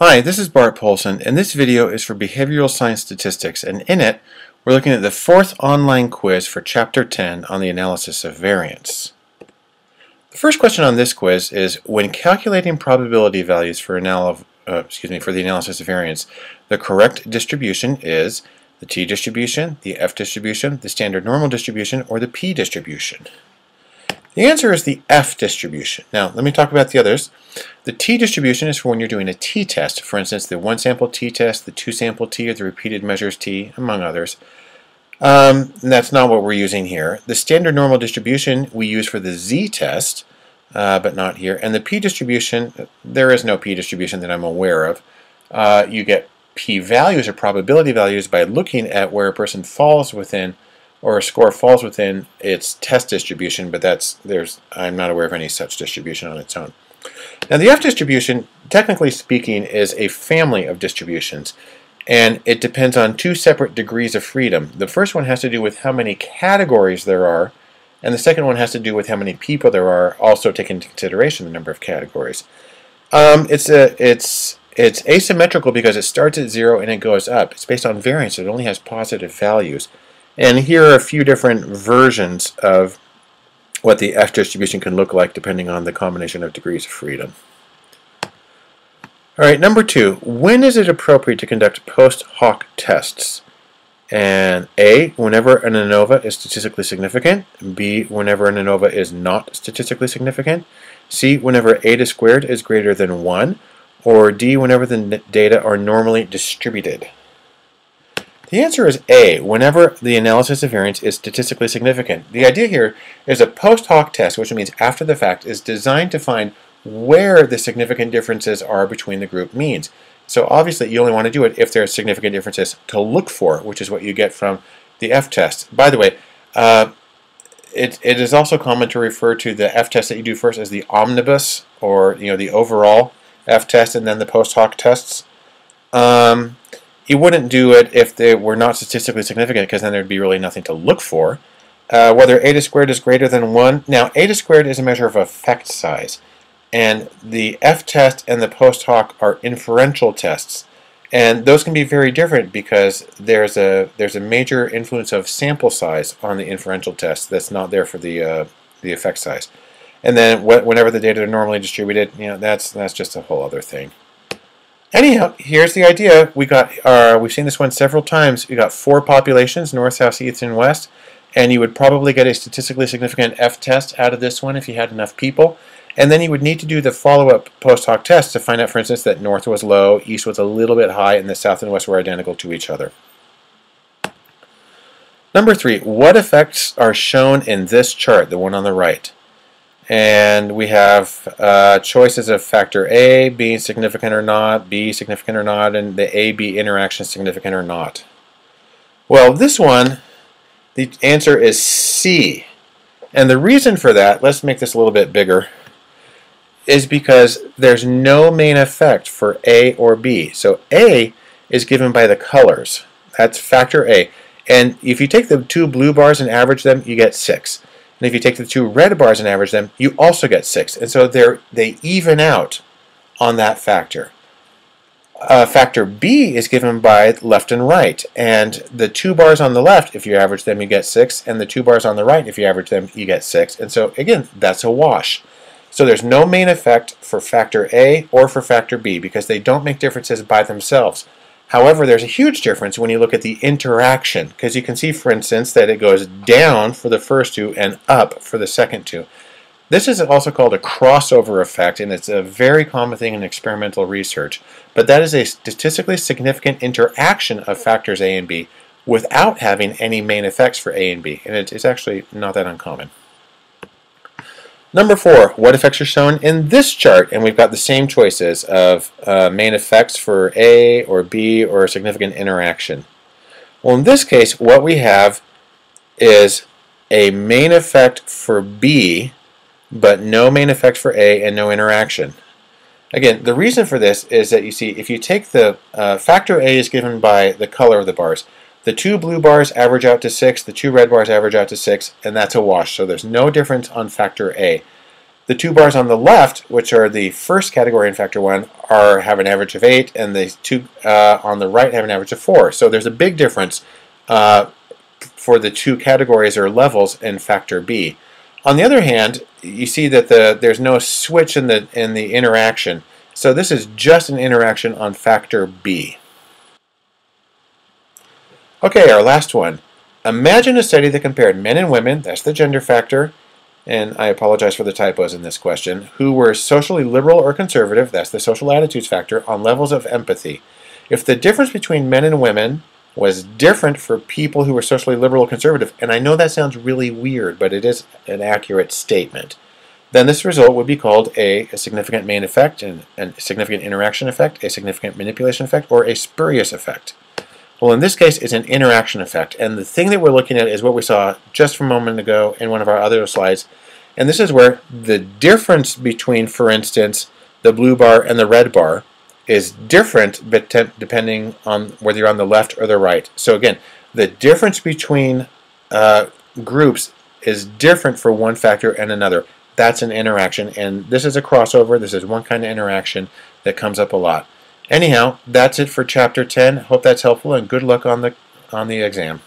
Hi, this is Bart Poulson, and this video is for Behavioral Science Statistics, and in it, we're looking at the fourth online quiz for Chapter 10 on the analysis of variance. The first question on this quiz is, when calculating probability values for, uh, excuse me, for the analysis of variance, the correct distribution is the t distribution, the f distribution, the standard normal distribution, or the p distribution. The answer is the F distribution. Now, let me talk about the others. The T distribution is for when you're doing a t-test, for instance, the one-sample t-test, the two-sample t, or the repeated measures t, among others. Um, that's not what we're using here. The standard normal distribution we use for the z-test, uh, but not here. And the p-distribution, there is no p-distribution that I'm aware of. Uh, you get p-values or probability values by looking at where a person falls within or a score falls within its test distribution, but that's there's I'm not aware of any such distribution on its own. Now the F distribution, technically speaking, is a family of distributions, and it depends on two separate degrees of freedom. The first one has to do with how many categories there are, and the second one has to do with how many people there are, also taking into consideration the number of categories. Um, it's a it's it's asymmetrical because it starts at zero and it goes up. It's based on variance. It only has positive values. And here are a few different versions of what the F distribution can look like depending on the combination of degrees of freedom. All right, number two, when is it appropriate to conduct post hoc tests? And A, whenever an ANOVA is statistically significant. B, whenever an ANOVA is not statistically significant. C, whenever eta squared is greater than 1. Or D, whenever the data are normally distributed. The answer is A, whenever the analysis of variance is statistically significant. The idea here is a post hoc test, which means after the fact, is designed to find where the significant differences are between the group means. So obviously you only want to do it if there are significant differences to look for, which is what you get from the F-test. By the way, uh, it, it is also common to refer to the F-test that you do first as the omnibus, or you know the overall F-test, and then the post hoc tests. Um, you wouldn't do it if they were not statistically significant because then there'd be really nothing to look for. Uh, whether eta squared is greater than 1. Now, eta squared is a measure of effect size. And the F-test and the post hoc are inferential tests. And those can be very different because there's a there's a major influence of sample size on the inferential test that's not there for the uh, the effect size. And then wh whenever the data are normally distributed, you know, that's that's just a whole other thing. Anyhow, here's the idea. We got uh, we've seen this one several times. We got four populations: north, south, east, and west. And you would probably get a statistically significant F-test out of this one if you had enough people. And then you would need to do the follow-up post hoc test to find out, for instance, that north was low, east was a little bit high, and the south and west were identical to each other. Number three, what effects are shown in this chart, the one on the right? And we have uh, choices of factor A being significant or not, B significant or not, and the A-B interaction significant or not. Well, this one, the answer is C. And the reason for that, let's make this a little bit bigger, is because there's no main effect for A or B. So A is given by the colors. That's factor A. And if you take the two blue bars and average them, you get 6. And if you take the two red bars and average them, you also get 6. And so they they even out on that factor. Uh, factor B is given by left and right. And the two bars on the left, if you average them, you get 6. And the two bars on the right, if you average them, you get 6. And so, again, that's a wash. So there's no main effect for factor A or for factor B because they don't make differences by themselves. However, there's a huge difference when you look at the interaction because you can see, for instance, that it goes down for the first two and up for the second two. This is also called a crossover effect, and it's a very common thing in experimental research. But that is a statistically significant interaction of factors A and B without having any main effects for A and B, and it's actually not that uncommon. Number four, what effects are shown in this chart? And we've got the same choices of uh, main effects for A or B or a significant interaction. Well, in this case, what we have is a main effect for B, but no main effect for A and no interaction. Again, the reason for this is that you see, if you take the uh, factor A is given by the color of the bars. The two blue bars average out to 6, the two red bars average out to 6, and that's a wash. So there's no difference on factor A. The two bars on the left, which are the first category in factor 1, are have an average of 8, and the two uh, on the right have an average of 4. So there's a big difference uh, for the two categories or levels in factor B. On the other hand, you see that the there's no switch in the in the interaction. So this is just an interaction on factor B. Okay, our last one. Imagine a study that compared men and women, that's the gender factor, and I apologize for the typos in this question, who were socially liberal or conservative, that's the social attitudes factor, on levels of empathy. If the difference between men and women was different for people who were socially liberal or conservative, and I know that sounds really weird, but it is an accurate statement, then this result would be called a, a significant main effect, and a significant interaction effect, a significant manipulation effect, or a spurious effect. Well, in this case, it's an interaction effect. And the thing that we're looking at is what we saw just from a moment ago in one of our other slides. And this is where the difference between, for instance, the blue bar and the red bar is different depending on whether you're on the left or the right. So again, the difference between uh, groups is different for one factor and another. That's an interaction, and this is a crossover. This is one kind of interaction that comes up a lot. Anyhow, that's it for chapter 10. Hope that's helpful and good luck on the on the exam.